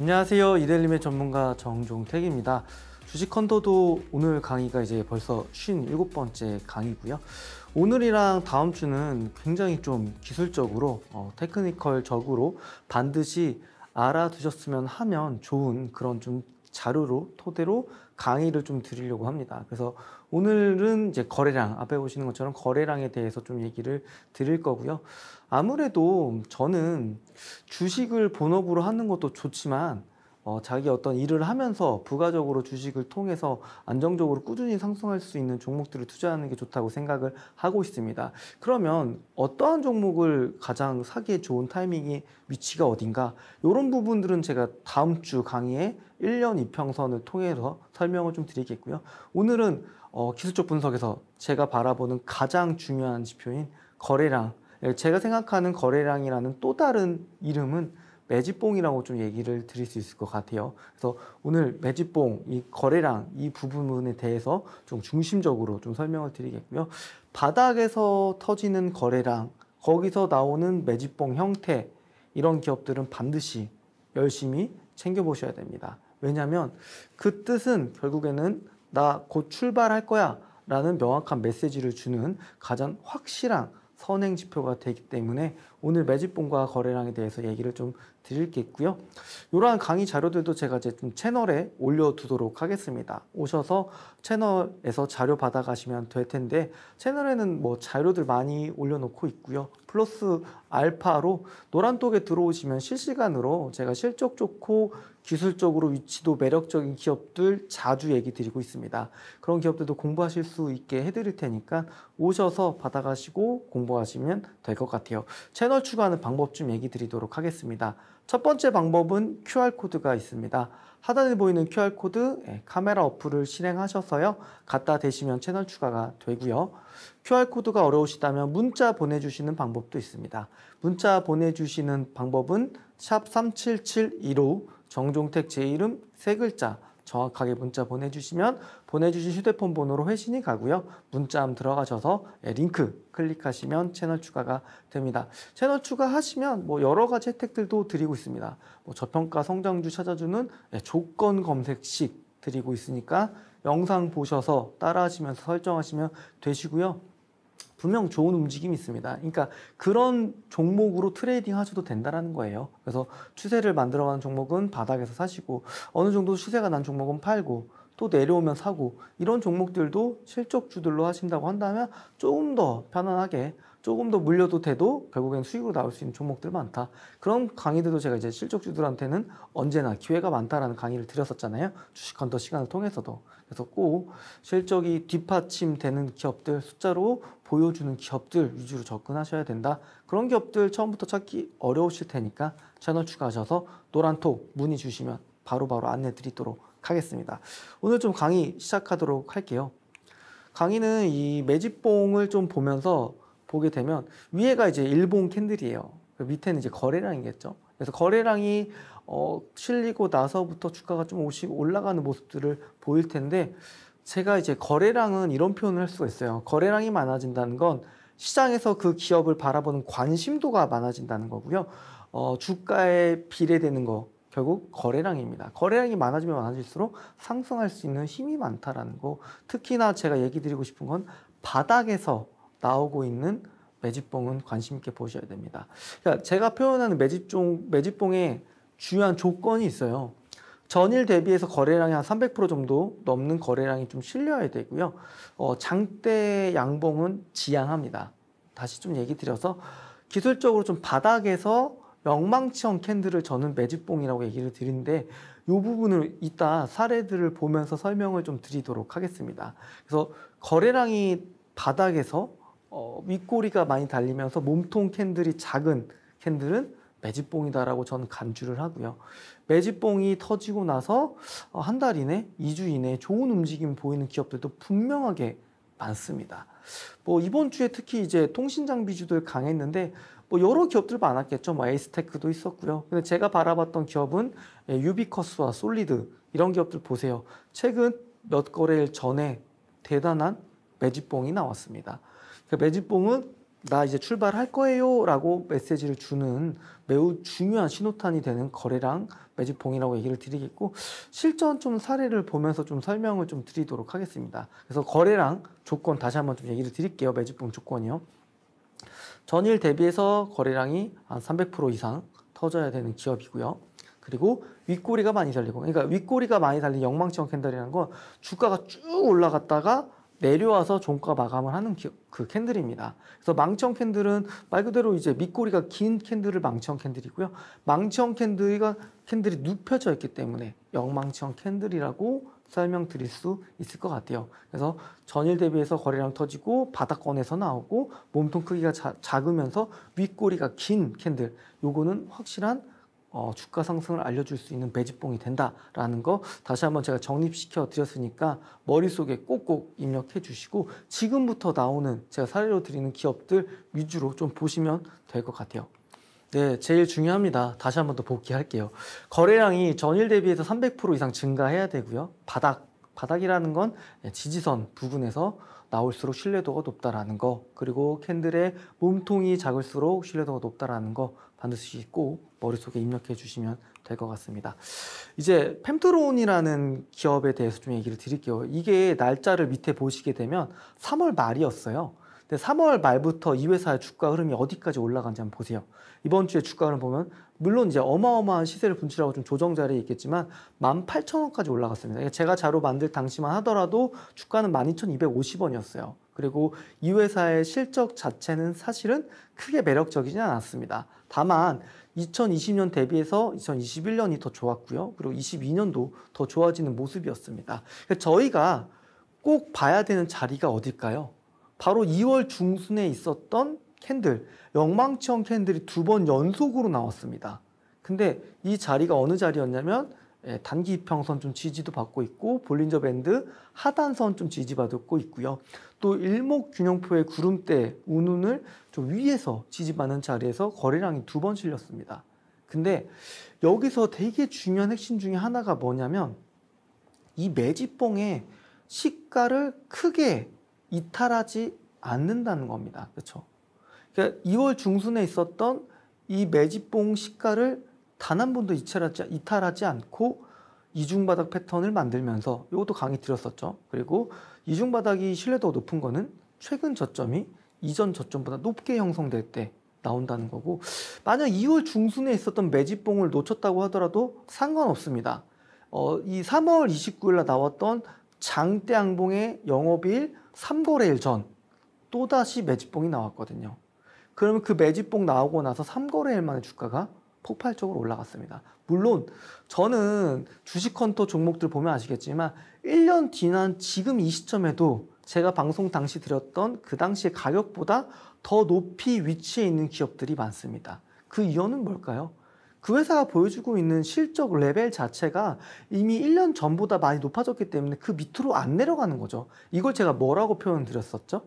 안녕하세요. 이델림의 전문가 정종택입니다. 주식 컨터도 오늘 강의가 이제 벌써 57번째 강의고요. 오늘이랑 다음 주는 굉장히 좀 기술적으로 어, 테크니컬적으로 반드시 알아두셨으면 하면 좋은 그런 좀 자료로 토대로 강의를 좀 드리려고 합니다. 그래서 오늘은 이제 거래량 앞에 보시는 것처럼 거래량에 대해서 좀 얘기를 드릴 거고요. 아무래도 저는 주식을 본업으로 하는 것도 좋지만 어, 자기 어떤 일을 하면서 부가적으로 주식을 통해서 안정적으로 꾸준히 상승할 수 있는 종목들을 투자하는 게 좋다고 생각을 하고 있습니다. 그러면 어떠한 종목을 가장 사기에 좋은 타이밍이 위치가 어딘가 이런 부분들은 제가 다음 주 강의에 1년 이평선을 통해서 설명을 좀 드리겠고요. 오늘은 어, 기술적 분석에서 제가 바라보는 가장 중요한 지표인 거래량 예, 제가 생각하는 거래량이라는 또 다른 이름은 매집봉이라고 좀 얘기를 드릴 수 있을 것 같아요. 그래서 오늘 매집봉, 이 거래량 이 부분에 대해서 좀 중심적으로 좀 설명을 드리겠고요. 바닥에서 터지는 거래량, 거기서 나오는 매집봉 형태 이런 기업들은 반드시 열심히 챙겨보셔야 됩니다. 왜냐하면 그 뜻은 결국에는 나 곧 출발할 거야 라는 명확한 메시지를 주는 가장 확실한 선행 지표가 되기 때문에 오늘 매집봉과 거래량에 대해서 얘기를 좀 드릴 게 있고요. 이러한 강의 자료들도 제가 이제 좀 채널에 올려두도록 하겠습니다. 오셔서 채널에서 자료 받아가시면 될 텐데 채널에는 뭐 자료들 많이 올려놓고 있고요. 플러스 알파로 노란독에 들어오시면 실시간으로 제가 실적 좋고 기술적으로 위치도 매력적인 기업들 자주 얘기 드리고 있습니다. 그런 기업들도 공부하실 수 있게 해드릴 테니까 오셔서 받아가시고 공부하시면 될 것 같아요. 채널 추가하는 방법 좀 얘기 드리도록 하겠습니다. 첫 번째 방법은 QR코드가 있습니다. 하단에 보이는 QR코드 예, 카메라 어플을 실행하셔서요. 갖다 대시면 채널 추가가 되고요. QR코드가 어려우시다면 문자 보내주시는 방법도 있습니다. 문자 보내주시는 방법은 샵 37715 정종택 제 이름 세 글자 정확하게 문자 보내주시면 보내주신 휴대폰 번호로 회신이 가고요. 문자함 들어가셔서 예, 링크 클릭하시면 채널 추가가 됩니다. 채널 추가하시면 뭐 여러 가지 혜택들도 드리고 있습니다. 뭐 저평가 성장주 찾아주는 예, 조건 검색식 드리고 있으니까 영상 보셔서 따라하시면서 설정하시면 되시고요. 분명 좋은 움직임이 있습니다. 그러니까 그런 종목으로 트레이딩 하셔도 된다는 거예요. 그래서 추세를 만들어가는 종목은 바닥에서 사시고 어느 정도 추세가 난 종목은 팔고 또 내려오면 사고 이런 종목들도 실적주들로 하신다고 한다면 조금 더 편안하게 조금 더 물려도 돼도 결국엔 수익으로 나올 수 있는 종목들 많다. 그런 강의들도 제가 이제 실적주들한테는 언제나 기회가 많다라는 강의를 드렸었잖아요. 주식 헌터 시간을 통해서도. 그래서 꼭 실적이 뒷받침되는 기업들 숫자로 보여주는 기업들 위주로 접근하셔야 된다. 그런 기업들 처음부터 찾기 어려우실 테니까 채널 추가하셔서 노란톡 문의 주시면 바로바로 바로 안내 드리도록 하겠습니다. 오늘 좀 강의 시작하도록 할게요. 강의는 이 매집봉을 좀 보면서 보게 되면 위에가 이제 일본 캔들이에요. 그 밑에는 이제 거래량이겠죠. 그래서 거래량이 어, 실리고 나서부터 주가가 좀 오시고 올라가는 모습들을 보일 텐데 제가 이제 거래량은 이런 표현을 할 수가 있어요. 거래량이 많아진다는 건 시장에서 그 기업을 바라보는 관심도가 많아진다는 거고요. 어, 주가에 비례되는 거 결국 거래량입니다. 거래량이 많아지면 많아질수록 상승할 수 있는 힘이 많다라는 거. 특히나 제가 얘기 드리고 싶은 건 바닥에서 나오고 있는 매집봉은 관심 있게 보셔야 됩니다. 그러니까 제가 표현하는 매집종 매집봉에 중요한 조건이 있어요. 전일 대비해서 거래량이 한 300% 정도 넘는 거래량이 좀 실려야 되고요. 어, 장대 양봉은 지양합니다. 다시 좀 얘기 드려서 기술적으로 좀 바닥에서 역망치형 캔들을 저는 매집봉이라고 얘기를 드리는데 이 부분을 이따 사례들을 보면서 설명을 좀 드리도록 하겠습니다. 그래서 거래량이 바닥에서 어, 윗꼬리가 많이 달리면서 몸통 캔들이 작은 캔들은 매집봉이다라고 저는 간주를 하고요. 매집봉이 터지고 나서 어, 한달 이내, 2주 이내 좋은 움직임 보이는 기업들도 분명하게 많습니다. 뭐 이번 주에 특히 이제 통신 장비주들 강했는데 뭐 여러 기업들 많았겠죠. 뭐 에이스테크도 있었고요. 근데 제가 바라봤던 기업은 예, 유비커스와 솔리드 이런 기업들 보세요. 최근 몇 거래일 전에 대단한 매집봉이 나왔습니다. 그 매집봉은 나 이제 출발할 거예요 라고 메시지를 주는 매우 중요한 신호탄이 되는 거래량 매집봉이라고 얘기를 드리겠고 실전 좀 사례를 보면서 좀 설명을 좀 드리도록 하겠습니다. 그래서 거래량 조건 다시 한번 좀 얘기를 드릴게요. 매집봉 조건이요. 전일 대비해서 거래량이 한 300% 이상 터져야 되는 기업이고요. 그리고 윗꼬리가 많이 달리고 그러니까 윗꼬리가 많이 달린 역망치형 캔들이라는 건 주가가 쭉 올라갔다가 내려와서 종가 마감을 하는 기, 그 캔들입니다. 그래서 망치형 캔들은 말 그대로 이제 밑꼬리가 긴 캔들을 망치형 캔들이고요. 망치형 캔들이가 캔들이 눕혀져 있기 때문에 역망치형 캔들이라고 설명드릴 수 있을 것 같아요. 그래서 전일 대비해서 거래량 터지고 바닥권에서 나오고 몸통 크기가 자, 작으면서 윗꼬리가 긴 캔들 요거는 확실한 어, 주가 상승을 알려줄 수 있는 매집봉이 된다라는 거 다시 한번 제가 정립시켜 드렸으니까 머릿속에 꼭꼭 입력해 주시고 지금부터 나오는 제가 사례로 드리는 기업들 위주로 좀 보시면 될 것 같아요. 네, 제일 중요합니다. 다시 한번 더 복귀할게요. 거래량이 전일 대비해서 300% 이상 증가해야 되고요. 바닥, 바닥이라는 건 지지선 부근에서 나올수록 신뢰도가 높다라는 거 그리고 캔들의 몸통이 작을수록 신뢰도가 높다라는 거 반드시 꼭 머릿속에 입력해 주시면 될 것 같습니다. 이제 펜트론이라는 기업에 대해서 좀 얘기를 드릴게요. 이게 날짜를 밑에 보시게 되면 3월 말이었어요. 근데 3월 말부터 이 회사의 주가 흐름이 어디까지 올라간지 한번 보세요. 이번 주에 주가 흐름 보면 물론 이제 어마어마한 시세를 분출하고 좀 조정 자리에 있겠지만 18,000원까지 올라갔습니다. 제가 자료 만들 당시만 하더라도 주가는 12,250원이었어요. 그리고 이 회사의 실적 자체는 사실은 크게 매력적이진 않았습니다. 다만 2020년 대비해서 2021년이 더 좋았고요. 그리고 22년도 더 좋아지는 모습이었습니다. 저희가 꼭 봐야 되는 자리가 어딜까요? 바로 2월 중순에 있었던 캔들, 역망치형 캔들이 두 번 연속으로 나왔습니다. 근데 이 자리가 어느 자리였냐면 예, 단기 이평선 좀 지지도 받고 있고 볼린저 밴드 하단선 좀 지지받고 있고요. 또 일목 균형표의 구름대 음운을 좀 위에서 지지받는 자리에서 거래량이 두 번 실렸습니다. 근데 여기서 되게 중요한 핵심 중에 하나가 뭐냐면 이 매집봉의 시가를 크게 이탈하지 않는다는 겁니다. 그렇죠? 그러니까 2월 중순에 있었던 이 매집봉 시가를 단 한 번도 이탈하지, 이탈하지 않고 이중바닥 패턴을 만들면서 이것도 강의 드렸었죠. 그리고 이중바닥이 신뢰도가 높은 거는 최근 저점이 이전 저점보다 높게 형성될 때 나온다는 거고 만약 2월 중순에 있었던 매집봉을 놓쳤다고 하더라도 상관없습니다. 어, 이 3월 29일 날 나왔던 장대 양봉의 영업일 3거래일 전 또다시 매집봉이 나왔거든요. 그러면 그 매집봉 나오고 나서 3거래일 만에 주가가 폭발적으로 올라갔습니다. 물론 저는 주식 컨터 종목들 보면 아시겠지만 1년 지난 지금 이 시점에도 제가 방송 당시 드렸던 그 당시의 가격보다 더 높이 위치해 있는 기업들이 많습니다. 그 이유는 뭘까요? 그 회사가 보여주고 있는 실적 레벨 자체가 이미 1년 전보다 많이 높아졌기 때문에 그 밑으로 안 내려가는 거죠. 이걸 제가 뭐라고 표현 드렸었죠?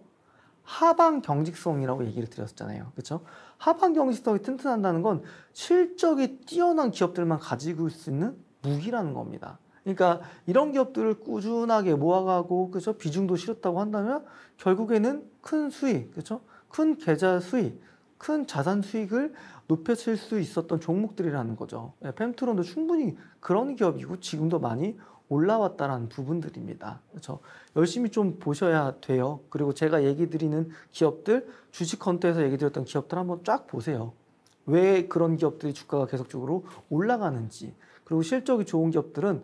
하방 경직성이라고 얘기를 드렸잖아요. 그렇죠? 하방 경직성이 튼튼한다는 건 실적이 뛰어난 기업들만 가지고 있을 수 있는 무기라는 겁니다. 그러니까 이런 기업들을 꾸준하게 모아가고 그렇죠? 비중도 실었다고 한다면 결국에는 큰 수익, 그렇죠? 큰 계좌 수익, 큰 자산 수익을 높여칠 수 있었던 종목들이라는 거죠. 네, 펜트론도 충분히 그런 기업이고 지금도 많이 올라왔다라는 부분들입니다. 그렇죠? 열심히 좀 보셔야 돼요. 그리고 제가 얘기 드리는 기업들, 주식 컨트에서 얘기 드렸던 기업들 한번 쫙 보세요. 왜 그런 기업들이 주가가 계속적으로 올라가는지. 그리고 실적이 좋은 기업들은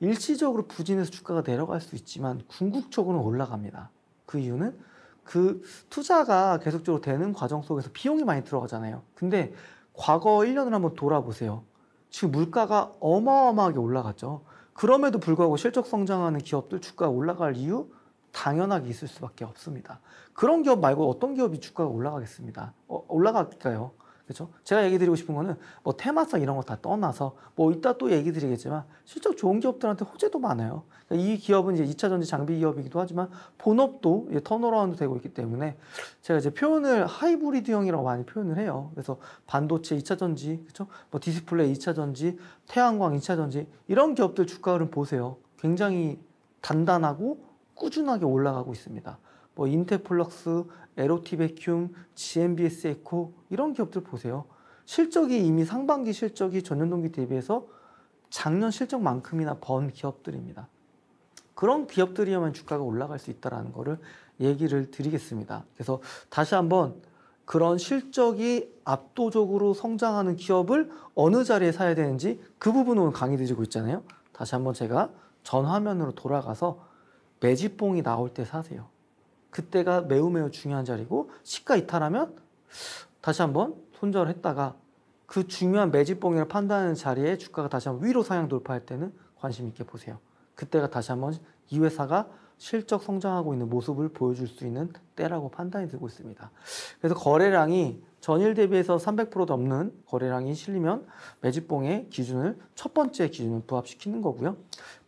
일시적으로 부진해서 주가가 내려갈 수 있지만 궁극적으로는 올라갑니다. 그 이유는 그 투자가 계속적으로 되는 과정 속에서 비용이 많이 들어가잖아요. 근데 과거 1년을 한번 돌아보세요. 지금 물가가 어마어마하게 올라갔죠. 그럼에도 불구하고 실적 성장하는 기업들 주가가 올라갈 이유 당연하게 있을 수밖에 없습니다. 그런 기업 말고 어떤 기업이 주가가 올라가겠습니다. 어, 올라갈까요? 그렇죠? 제가 얘기 드리고 싶은 거는 뭐 테마성 이런 거 다 떠나서 뭐 이따 또 얘기 드리겠지만 실적 좋은 기업들한테 호재도 많아요. 그러니까 이 기업은 이제 2차 전지 장비 기업이기도 하지만 본업도 턴어라운드 되고 있기 때문에 제가 이제 표현을 하이브리드형이라고 많이 표현을 해요. 그래서 반도체 2차 전지, 그렇죠? 뭐 디스플레이 2차 전지, 태양광 2차 전지 이런 기업들 주가 흐름 보세요. 굉장히 단단하고 꾸준하게 올라가고 있습니다. 뭐 인텍플러스, 에로티베큐움, GMBS 에코 이런 기업들 보세요. 실적이 이미 상반기 실적이 전년 동기 대비해서 작년 실적만큼이나 번 기업들입니다. 그런 기업들이야만 주가가 올라갈 수 있다라는 거를 얘기를 드리겠습니다. 그래서 다시 한번 그런 실적이 압도적으로 성장하는 기업을 어느 자리에 사야 되는지 그 부분을 강의 드리고 있잖아요. 다시 한번 제가 전 화면으로 돌아가서 매집봉이 나올 때 사세요. 그때가 매우 매우 중요한 자리고 시가 이탈하면 다시 한번 손절을 했다가 그 중요한 매집봉을 판단하는 자리에 주가가 다시 한번 위로 상향 돌파할 때는 관심 있게 보세요. 그때가 다시 한번 이 회사가 실적 성장하고 있는 모습을 보여줄 수 있는 때라고 판단이 되고 있습니다. 그래서 거래량이 전일 대비해서 300% 넘는 거래량이 실리면 매집봉의 기준을 첫 번째 기준을 부합시키는 거고요.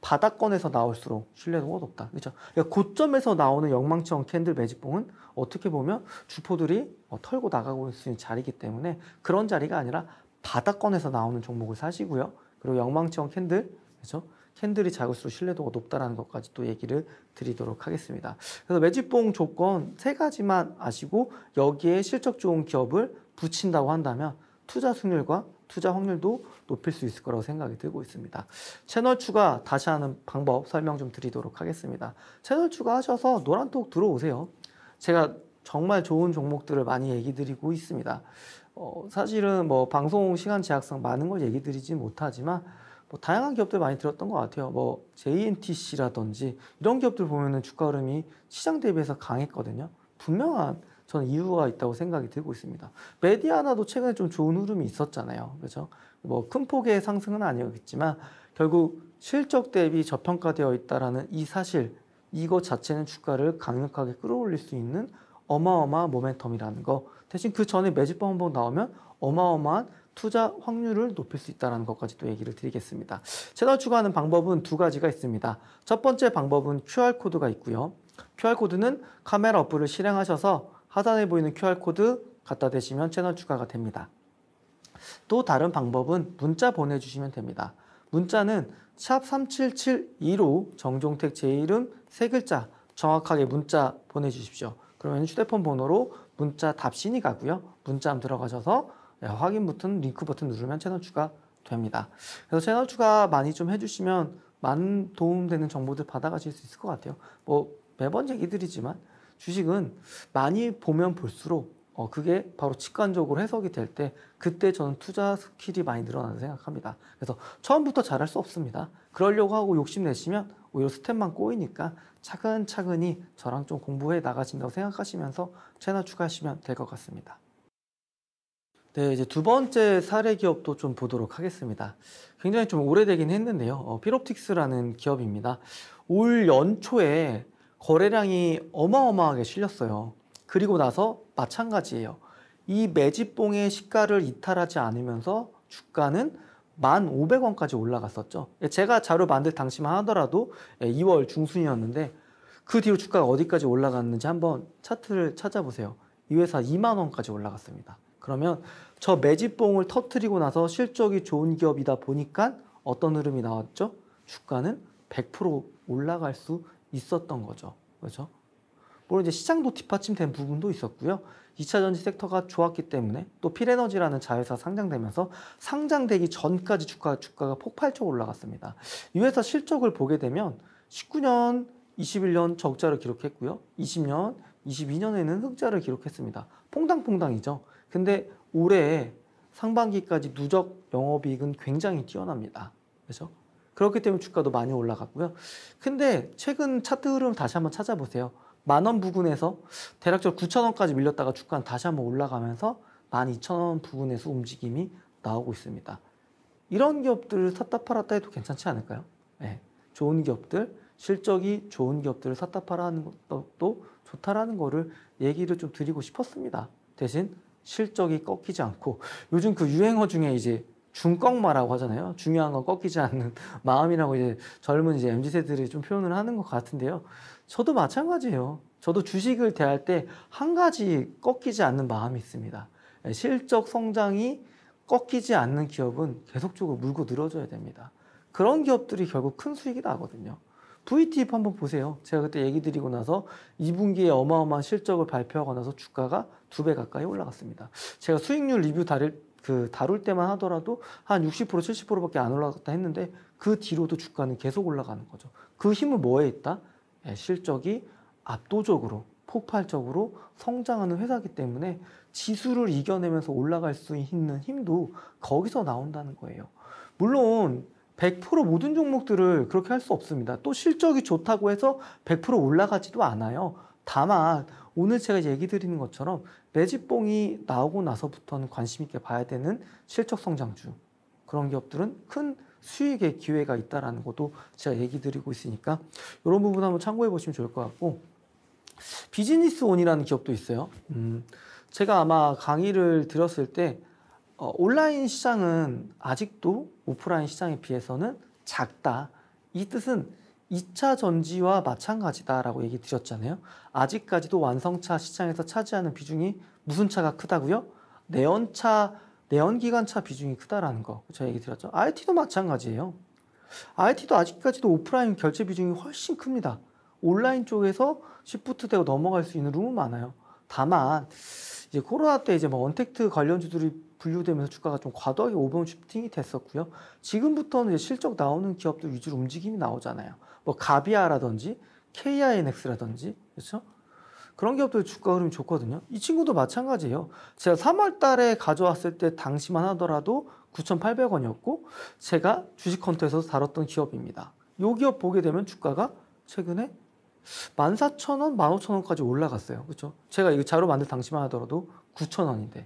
바닥권에서 나올수록 신뢰도가 높다. 그렇죠? 그러니까 고점에서 나오는 역망치형 캔들 매집봉은 어떻게 보면 주포들이 뭐 털고 나가고 있는 자리이기 때문에 그런 자리가 아니라 바닥권에서 나오는 종목을 사시고요. 그리고 역망치형 캔들, 그렇죠? 캔들이 작을수록 신뢰도가 높다라는 것까지 또 얘기를 드리도록 하겠습니다. 그래서 매집봉 조건 세 가지만 아시고 여기에 실적 좋은 기업을 붙인다고 한다면 투자 승률과 투자 확률도 높일 수 있을 거라고 생각이 들고 있습니다. 채널 추가 다시 하는 방법 설명 좀 드리도록 하겠습니다. 채널 추가하셔서 노란톡 들어오세요. 제가 정말 좋은 종목들을 많이 얘기 드리고 있습니다. 어, 사실은 뭐 방송 시간 제약상 많은 걸 얘기 드리지 못하지만 뭐 다양한 기업들 많이 들었던 것 같아요. 뭐 JNTC라든지 이런 기업들 보면은 주가 흐름이 시장 대비해서 강했거든요. 분명한 저는 이유가 있다고 생각이 들고 있습니다. 메디아나도 최근에 좀 좋은 흐름이 있었잖아요. 그렇죠? 뭐 큰 폭의 상승은 아니었겠지만 결국 실적 대비 저평가되어 있다라는 이 사실 이것 자체는 주가를 강력하게 끌어올릴 수 있는 어마어마한 모멘텀이라는 거. 대신 그 전에 매집봉 한번 나오면 어마어마한 투자 확률을 높일 수 있다는 것까지 또 얘기를 드리겠습니다. 채널 추가하는 방법은 두 가지가 있습니다. 첫 번째 방법은 QR코드가 있고요. QR코드는 카메라 어플을 실행하셔서 하단에 보이는 QR코드 갖다 대시면 채널 추가가 됩니다. 또 다른 방법은 문자 보내주시면 됩니다. 문자는 샵 3772로 정종택 제 이름 세 글자 정확하게 문자 보내주십시오. 그러면 휴대폰 번호로 문자 답신이 가고요. 문자 들어가셔서 네, 확인 버튼, 링크 버튼 누르면 채널 추가 됩니다. 그래서 채널 추가 많이 좀 해주시면 많은 도움되는 정보들 받아가실 수 있을 것 같아요. 뭐 매번 얘기 드리지만 주식은 많이 보면 볼수록 어, 그게 바로 직관적으로 해석이 될 때 그때 저는 투자 스킬이 많이 늘어난다 생각합니다. 그래서 처음부터 잘할 수 없습니다. 그러려고 하고 욕심내시면 오히려 스텝만 꼬이니까 차근차근히 저랑 좀 공부해 나가신다고 생각하시면서 채널 추가하시면 될 것 같습니다. 네, 이제 두 번째 사례 기업도 좀 보도록 하겠습니다. 굉장히 좀 오래되긴 했는데요. 어, 필옵틱스라는 기업입니다. 올 연초에 거래량이 어마어마하게 실렸어요. 그리고 나서 마찬가지예요. 이 매집봉의 시가를 이탈하지 않으면서 주가는 1,500원까지 올라갔었죠. 제가 자료 만들 당시만 하더라도 2월 중순이었는데 그 뒤로 주가가 어디까지 올라갔는지 한번 차트를 찾아보세요. 이 회사 2만 원까지 올라갔습니다. 그러면 저 매집봉을 터트리고 나서 실적이 좋은 기업이다 보니까 어떤 흐름이 나왔죠? 주가는 100% 올라갈 수 있었던 거죠. 그렇죠? 물론 이제 시장도 뒷받침된 부분도 있었고요. 2차 전지 섹터가 좋았기 때문에 또 필에너지라는 자회사 상장되면서 상장되기 전까지 주가, 주가가 폭발적으로 올라갔습니다. 이 회사 실적을 보게 되면 19년, 21년 적자를 기록했고요. 20년, 22년에는 흑자를 기록했습니다. 퐁당퐁당이죠. 근데 올해 상반기까지 누적 영업이익은 굉장히 뛰어납니다. 그렇죠? 그렇기 때문에 주가도 많이 올라갔고요. 근데 최근 차트 흐름 다시 한번 찾아보세요. 만원 부근에서 대략적으로 9천 원까지 밀렸다가 주가는 다시 한번 올라가면서 12,000원 부근에서 움직임이 나오고 있습니다. 이런 기업들을 샀다 팔았다 해도 괜찮지 않을까요? 네. 좋은 기업들, 실적이 좋은 기업들을 샀다 팔아 하는 것도 좋다라는 거를 얘기를 좀 드리고 싶었습니다. 대신 실적이 꺾이지 않고 요즘 그 유행어 중에 이제 중꺾마라고 하잖아요. 중요한 건 꺾이지 않는 마음이라고 이제 젊은 이제 MZ 세대들이 좀 표현을 하는 것 같은데요. 저도 마찬가지예요. 저도 주식을 대할 때 한 가지 꺾이지 않는 마음이 있습니다. 예, 실적 성장이 꺾이지 않는 기업은 계속적으로 물고 늘어져야 됩니다. 그런 기업들이 결국 큰 수익이 나거든요. VTF 한번 보세요. 제가 그때 얘기 드리고 나서 2분기에 어마어마한 실적을 발표하고 나서 주가가 두 배 가까이 올라갔습니다. 제가 수익률 리뷰 다룰, 그 다룰 때만 하더라도 한 60% 70%밖에 안 올라갔다 했는데 그 뒤로도 주가는 계속 올라가는 거죠. 그 힘은 뭐에 있다? 예, 실적이 압도적으로 폭발적으로 성장하는 회사기 때문에 지수를 이겨내면서 올라갈 수 있는 힘도 거기서 나온다는 거예요. 물론 100% 모든 종목들을 그렇게 할 수 없습니다. 또 실적이 좋다고 해서 100% 올라가지도 않아요. 다만 오늘 제가 얘기 드리는 것처럼 매집봉이 나오고 나서부터는 관심 있게 봐야 되는 실적 성장주 그런 기업들은 큰 수익의 기회가 있다라는 것도 제가 얘기 드리고 있으니까 이런 부분 한번 참고해 보시면 좋을 것 같고 비즈니스 온이라는 기업도 있어요. 음, 제가 아마 강의를 들었을 때 어, 온라인 시장은 아직도 오프라인 시장에 비해서는 작다. 이 뜻은 2차 전지와 마찬가지다라고 얘기 드렸잖아요. 아직까지도 완성차 시장에서 차지하는 비중이 무슨 차가 크다고요? 내연차, 내연기관차 비중이 크다라는 거. 제가 얘기 드렸죠. IT도 마찬가지예요. IT도 아직까지도 오프라인 결제 비중이 훨씬 큽니다. 온라인 쪽에서 시프트 되고 넘어갈 수 있는 룸은 많아요. 다만 이제 코로나 때 이제 뭐 언택트 관련주들이 분류되면서 주가가 좀 과도하게 오버온 슈팅이 됐었고요. 지금부터는 이제 실적 나오는 기업들 위주로 움직임이 나오잖아요. 뭐 가비아라든지 KINX라든지 그렇죠? 그런 기업들 주가 흐름이 좋거든요. 이 친구도 마찬가지예요. 제가 3월 달에 가져왔을 때 당시만 하더라도 9,800원이었고 제가 주식 컨터에서 다뤘던 기업입니다. 이 기업 보게 되면 주가가 최근에 14,000원, 15,000원까지 올라갔어요. 그렇죠? 제가 이거 자료 만들 당시만 하더라도 9,000원인데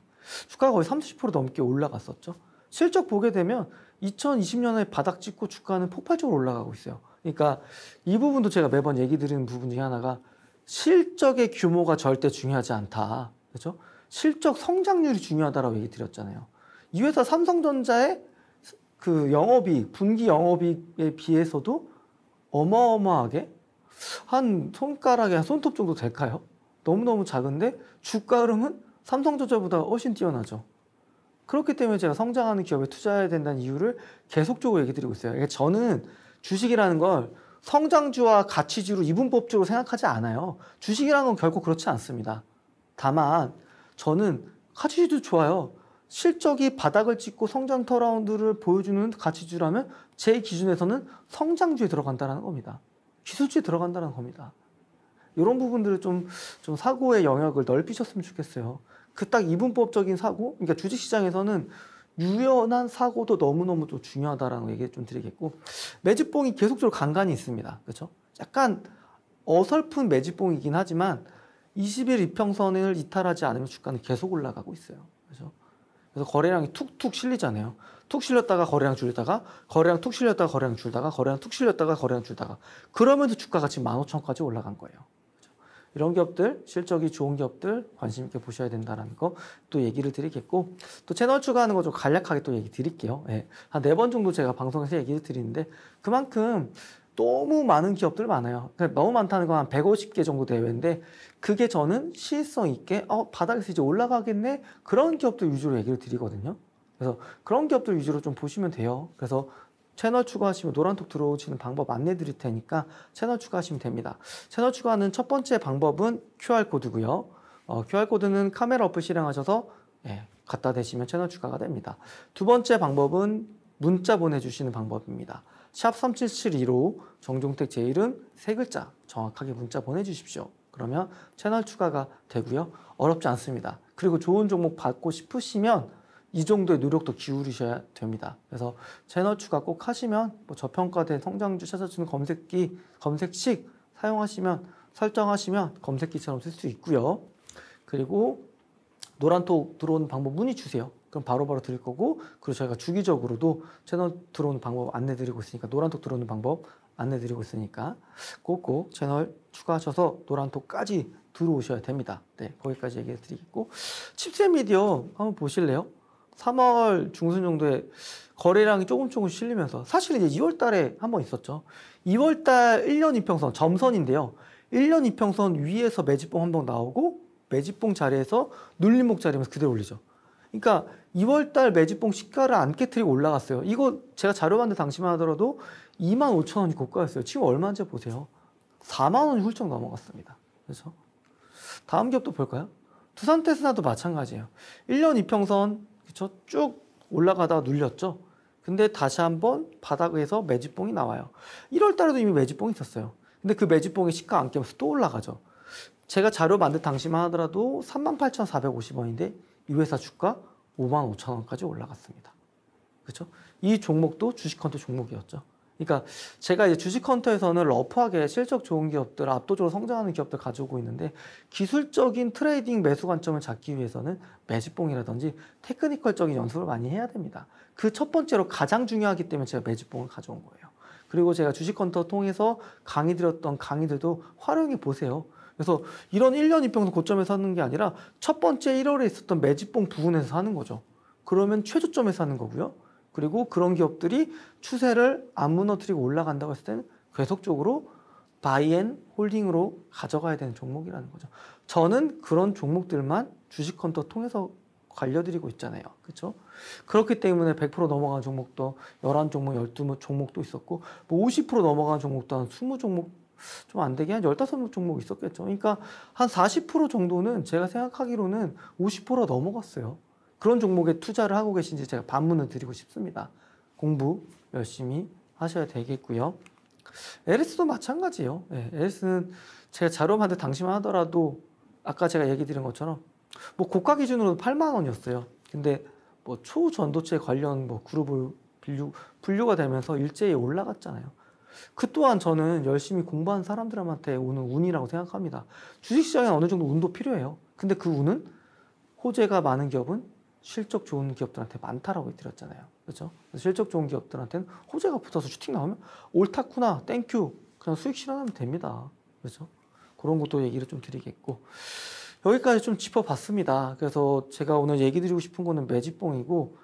주가가 거의 30% 넘게 올라갔었죠. 실적 보게 되면 2020년에 바닥 찍고 주가는 폭발적으로 올라가고 있어요. 그러니까 이 부분도 제가 매번 얘기 드리는 부분 중에 하나가 실적의 규모가 절대 중요하지 않다. 그렇죠? 실적 성장률이 중요하다라고 얘기 드렸잖아요. 이 회사 삼성전자의 그 영업이익, 분기 영업이익에 비해서도 어마어마하게 한 손가락에 한 손톱 정도 될까요? 너무너무 작은데 주가 흐름은 삼성전자보다 훨씬 뛰어나죠. 그렇기 때문에 제가 성장하는 기업에 투자해야 된다는 이유를 계속적으로 얘기 드리고 있어요. 그러니까 저는 주식이라는 걸 성장주와 가치주로 이분법적으로 생각하지 않아요. 주식이라는 건 결코 그렇지 않습니다. 다만 저는 가치주도 좋아요. 실적이 바닥을 찍고 성장 터라운드를 보여주는 가치주라면 제 기준에서는 성장주에 들어간다는 겁니다. 기술주에 들어간다는 겁니다. 이런 부분들을 좀, 좀 사고의 영역을 넓히셨으면 좋겠어요. 그 딱 이분법적인 사고, 그러니까 주식시장에서는 유연한 사고도 너무너무 또 중요하다라는 얘기 좀 드리겠고, 매집봉이 계속적으로 간간히 있습니다. 그렇죠? 약간 어설픈 매집봉이긴 하지만 20일 이평선을 이탈하지 않으면 주가는 계속 올라가고 있어요. 그렇죠? 그래서 거래량이 툭툭 실리잖아요. 툭 실렸다가 거래량 줄다가 거래량 툭 실렸다가 거래량 줄다가 거래량 툭 실렸다가 거래량 줄다가 그러면서 주가가 지금 15,000까지 올라간 거예요. 이런 기업들 실적이 좋은 기업들 관심 있게 보셔야 된다는 거 또 얘기를 드리겠고 또 채널 추가하는 거 좀 간략하게 또 얘기 드릴게요. 예. 한네 번 정도 제가 방송에서 얘기를 드리는데 그만큼 너무 많은 기업들 많아요. 그러니까 너무 많다는 건 한 150개 정도 대회인데 그게 저는 시의성 있게 어 바닥에서 이제 올라가겠네 그런 기업들 위주로 얘기를 드리거든요. 그래서 그런 기업들 위주로 좀 보시면 돼요. 그래서 채널 추가하시면 노란톡 들어오시는 방법 안내 드릴 테니까 채널 추가하시면 됩니다. 채널 추가하는 첫 번째 방법은 QR코드고요. 어, QR코드는 카메라 어플 실행하셔서 예, 갖다 대시면 채널 추가가 됩니다. 두 번째 방법은 문자 보내주시는 방법입니다. 샵 3772로 정종택 제 이름 세 글자 정확하게 문자 보내주십시오. 그러면 채널 추가가 되고요. 어렵지 않습니다. 그리고 좋은 종목 받고 싶으시면 이 정도의 노력도 기울이셔야 됩니다. 그래서 채널 추가 꼭 하시면 뭐 저평가된 성장주 찾아주는 검색기, 검색식 사용하시면 설정하시면 검색기처럼 쓸 수 있고요. 그리고 노란톡 들어오는 방법 문의 주세요. 그럼 바로바로 바로 드릴 거고 그리고 저희가 주기적으로도 채널 들어오는 방법 안내 드리고 있으니까 노란톡 들어오는 방법 안내 드리고 있으니까 꼭꼭 채널 추가하셔서 노란톡까지 들어오셔야 됩니다. 네, 거기까지 얘기해 드리겠고 칩셋 미디어 한번 보실래요? 3월 중순 정도에 거래량이 조금 조금 실리면서 사실 이제 2월 달에 한 번 있었죠. 2월 달 1년 이평선 점선인데요. 1년 이평선 위에서 매집봉 한 번 나오고 매집봉 자리에서 눌림목 자리면서 그대로 올리죠. 그러니까 2월 달 매집봉 시가를 안 깨트리고 올라갔어요. 이거 제가 자료 만들 당시만 하더라도 2만 5천 원이 고가였어요. 지금 얼마인지 보세요. 4만 원이 훌쩍 넘어갔습니다. 그렇죠? 다음 기업도 볼까요? 두산 테스나도 마찬가지예요. 1년 이평선 그렇죠? 쭉 올라가다가 눌렸죠. 근데 다시 한번 바닥에서 매집봉이 나와요. 1월 달에도 이미 매집봉이 있었어요. 근데 그 매집봉이 시가 안 깨면서 또 올라가죠. 제가 자료 만들 당시만 하더라도 38,450원인데 이 회사 주가 5만 5천 원까지 올라갔습니다. 그렇죠? 이 종목도 주식헌터 종목이었죠. 그러니까 제가 이제 주식 헌터에서는 rough하게 실적 좋은 기업들, 압도적으로 성장하는 기업들 가지고 있는데 기술적인 trading 매수 관점을 잡기 위해서는 매집봉이라든지 technical적인 연습을 많이 해야 됩니다. 그 첫 번째로 가장 중요하기 때문에 제가 매집봉을 가져온 거예요. 그리고 제가 주식 헌터 통해서 강의 드렸던 강의들도 활용해 보세요. 그래서 이런 1년 이평선 고점에서 하는 게 아니라 첫 번째 1월에 있었던 매집봉 부분에서 하는 거죠. 그러면 최저점에서 하는 거고요. 그리고 그런 기업들이 추세를 안 무너뜨리고 올라간다고 했을 때는 계속적으로 buy and holding으로 가져가야 되는 종목이라는 거죠. 저는 그런 종목들만 주식 헌터 통해서 관려드리고 있잖아요. 그렇죠? 그렇기 때문에 100% 넘어가는 종목도 11종목, 12종목도 있었고 뭐 50% 넘어가는 종목도 한 20종목 좀 안 되게 한 15종목 있었겠죠. 그러니까 한 40% 정도는 제가 생각하기로는 50% 넘어갔어요. 그런 종목에 투자를 하고 계신지 제가 반문을 드리고 싶습니다. 공부 열심히 하셔야 되겠고요. LS도 마찬가지예요. 네, LS는 제가 자료 만들 당시만 하더라도 아까 제가 얘기 드린 것처럼 뭐 고가 기준으로 8만 원이었어요. 근데 뭐 초전도체 관련 뭐 그룹을 분류, 분류가 되면서 일제히 올라갔잖아요. 그 또한 저는 열심히 공부한 사람들한테 오는 운이라고 생각합니다. 주식시장에 어느 정도 운도 필요해요. 근데 그 운은 호재가 많은 기업은 실적 좋은 기업들한테 많다라고 드렸잖아요. 그렇죠? 실적 좋은 기업들한테는 호재가 붙어서 슈팅 나오면 옳다구나, thank you, 그냥 수익 실현하면 됩니다. 그렇죠? 그런 것도 얘기를 좀 드리겠고 여기까지 좀 짚어봤습니다. 그래서 제가 오늘 얘기 드리고 싶은 거는 매집봉이고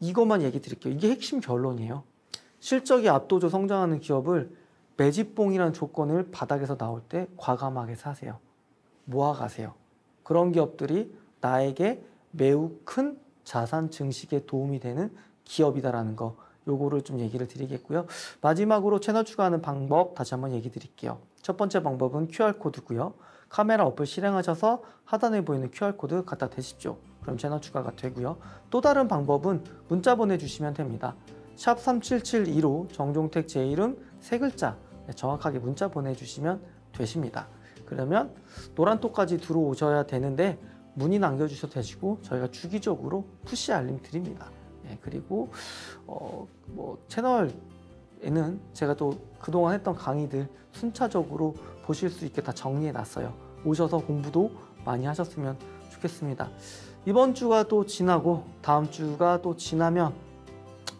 이것만 얘기 드릴게요. 이게 핵심 결론이에요. 실적이 압도적 성장하는 기업을 매집봉이라는 조건을 바닥에서 나올 때 과감하게 사세요. 모아가세요. 그런 기업들이 나에게 매우 큰 자산 증식에 도움이 되는 기업이다라는 거 요거를 좀 얘기를 드리겠고요. 마지막으로 채널 추가하는 방법 다시 한번 얘기 드릴게요. 첫 번째 방법은 QR코드고요. 카메라 어플 실행하셔서 하단에 보이는 QR코드 갖다 대십시오. 그럼 채널 추가가 되고요. 또 다른 방법은 문자 보내주시면 됩니다. 샵 3772로 정종택 제 이름 세 글자 네, 정확하게 문자 보내주시면 되십니다. 그러면 노란 톡까지 들어오셔야 되는데 문의 남겨주셔도 되시고 저희가 주기적으로 푸시 알림 드립니다. 예, 그리고 어, 뭐 채널에는 제가 또 그동안 했던 강의들 순차적으로 보실 수 있게 다 정리해 놨어요. 오셔서 공부도 많이 하셨으면 좋겠습니다. 이번 주가 또 지나고 다음 주가 또 지나면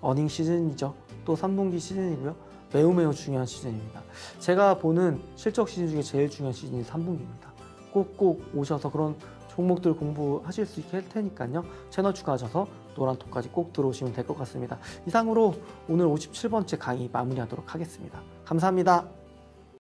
어닝 시즌이죠. 또 3분기 시즌이고요. 매우 매우 중요한 시즌입니다. 제가 보는 실적 시즌 중에 제일 중요한 시즌이 3분기입니다. 꼭꼭 오셔서 그런 종목들 공부하실 수 있게 할 테니까요. 채널 추가하셔서 노란 톡까지 꼭 들어오시면 될 것 같습니다. 이상으로 오늘 57번째 강의 마무리하도록 하겠습니다. 감사합니다.